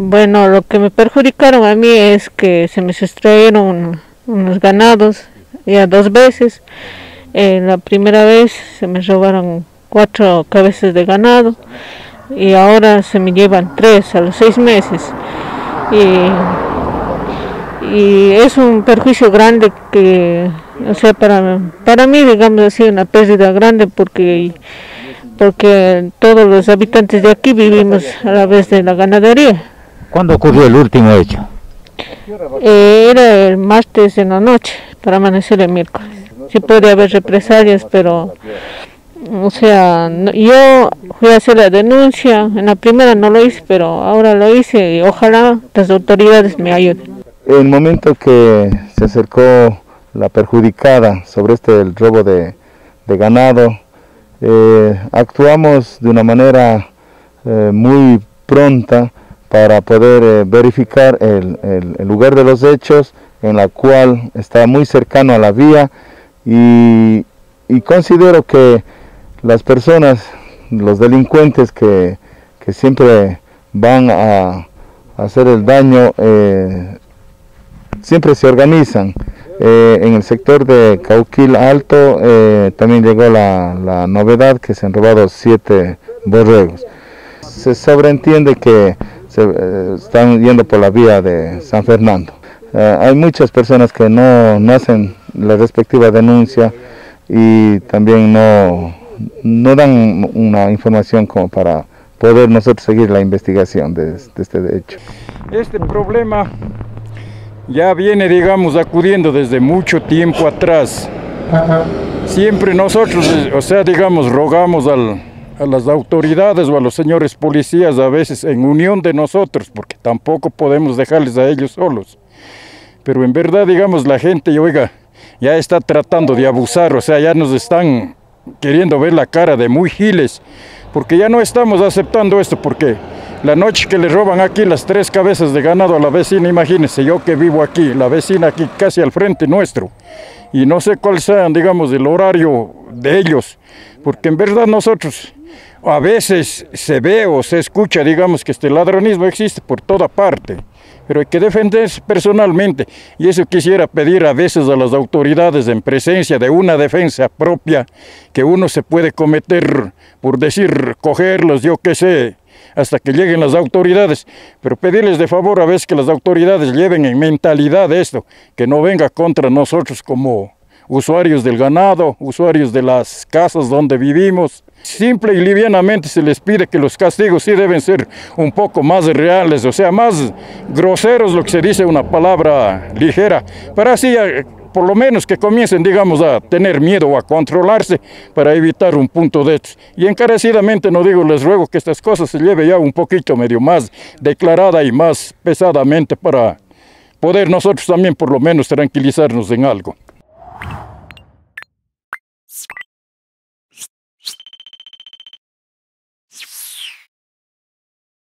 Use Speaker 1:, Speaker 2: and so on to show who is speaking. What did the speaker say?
Speaker 1: Bueno, lo que me perjudicaron a mí es que se me extrajeron unos ganados ya dos veces. la primera vez se me robaron cuatro cabezas de ganado y ahora se me llevan tres a los seis meses. Y, y es un perjuicio grande que, o sea, para, para mí, digamos así, una pérdida grande porque porque todos los habitantes de aquí vivimos a la vez de la ganadería.
Speaker 2: ¿Cuándo ocurrió el último hecho?
Speaker 1: Era el martes en la noche, para amanecer el miércoles. Sí puede haber represalias, pero, o sea, yo fui a hacer la denuncia, en la primera no lo hice, pero ahora lo hice y ojalá las autoridades me ayuden.
Speaker 3: En el momento que se acercó la perjudicada sobre este el robo de, de ganado, eh, actuamos de una manera eh, muy pronta para poder eh, verificar el, lugar de los hechos en la cual está muy cercano a la vía y, considero que las personas, los delincuentes que, siempre van a, hacer el daño, siempre se organizan. Eh, en el sector de Cauquil Alto eh, también llegó la, novedad que se han robado siete borregos. Se sobreentiende que se eh, están yendo por la vía de San Fernando. hay muchas personas que no, no, hacen la respectiva denuncia y también no, no dan una información como para poder nosotros seguir la investigación de, de este hecho.
Speaker 4: Este problema ya viene, digamos, acudiendo desde mucho tiempo atrás. Siempre nosotros, o sea, digamos, rogamos a las autoridades o a los señores policías a veces en unión de nosotros, porque tampoco podemos dejarles a ellos solos. Pero en verdad, digamos, la gente, oiga, ya está tratando de abusar, o sea, ya nos están queriendo ver la cara de muy giles, porque ya no estamos aceptando esto, porque la noche que le roban aquí las tres cabezas de ganado a la vecina, imagínense, yo que vivo aquí, la vecina aquí casi al frente nuestro, y no sé cuál sea, digamos, el horario de ellos, porque en verdad nosotros a veces se ve o se escucha, digamos, que este ladronismo existe por toda parte, pero hay que defenderse personalmente, y eso quisiera pedir a veces a las autoridades en presencia de una defensa propia que uno se puede cometer, por decir, cogerlos, yo qué sé, hasta que lleguen las autoridades, pero pedirles de favor a veces que las autoridades lleven en mentalidad esto, que no venga contra nosotros como usuarios del ganado, usuarios de las casas donde vivimos. Simple y livianamente se les pide que los castigos sí deben ser un poco más reales, o sea, más groseros, lo que se dice una palabra ligera, para así por lo menos que comiencen, digamos, a tener miedo o a controlarse para evitar un punto de estos. Y encarecidamente, no digo, les ruego que estas cosas se lleven ya un poquito medio más declarada y más pesadamente para poder nosotros también por lo menos tranquilizarnos en algo.